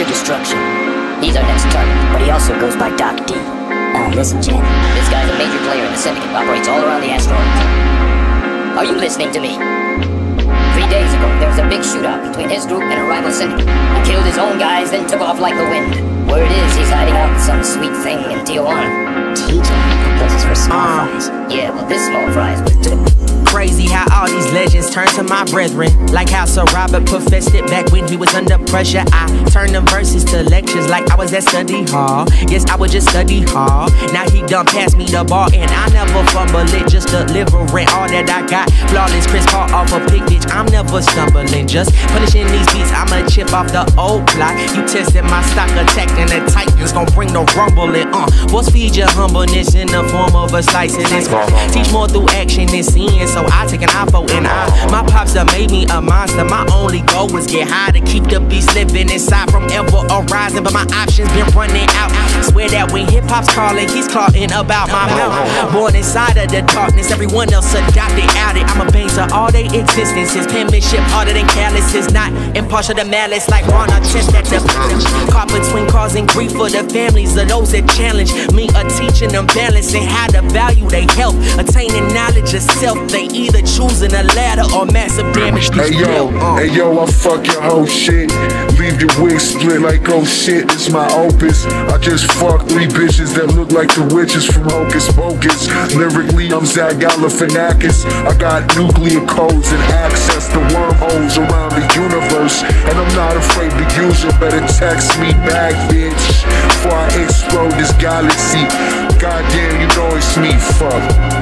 Dr. Destruction. He's our next target, but he also goes by Doc D. Uh, listen, Jen. This guy's a major player in the syndicate, operates all around the asteroids. Are you listening to me? Three days ago, there was a big shootout between his group and a rival syndicate. He killed his own guys, then took off like the wind. Word is he's hiding out with some sweet thing in Tijuana. TJ, this is for small uh, fries. Yeah, well, this small fries was these legends turn to my brethren. Like how Sir Robert professed it back when he was under pressure. I turned them verses to lectures like I was at study hall. Yes, I was just study hall. Now he done passed me the ball and I never fumble it, just delivering all that I got. Flawless Chris Paul off a big bitch. I'm never stumbling, just punishing these beats. I'ma chip off the old block. You tested my stock, attacking the Titans, gon' bring the rumbling. Uh, force feed your humbleness in the form of a slice of this. Teach more through action than seeing. So so I take an eye for an eye. My pops done made me a monster. My only goal was get high to keep the beast living inside from ever arising. But my options been running out. Swear that when hip hop's calling, he's calling about my mouth. Born inside of the darkness, everyone else adopted out it. I'm a bane to all their existences. Penmanship harder than calluses, not impartial to malice like Ron Artest at the grief for the families of those that challenge me, a teaching them balancing how to value their health, attaining knowledge of self. They either choosing a ladder or massive damage. Hey yo, uh. hey yo, I fuck your whole shit. Leave your wig split like oh shit, it's my opus. I just fuck three bitches that look like the witches from Hocus Pocus. Lyrically, I'm Zach Galifianakis. I got nuclear codes and access to wormholes around the universe. Not afraid to use them. Better text me back, bitch. Before I explode this galaxy. Goddamn, you know it's me, fuck.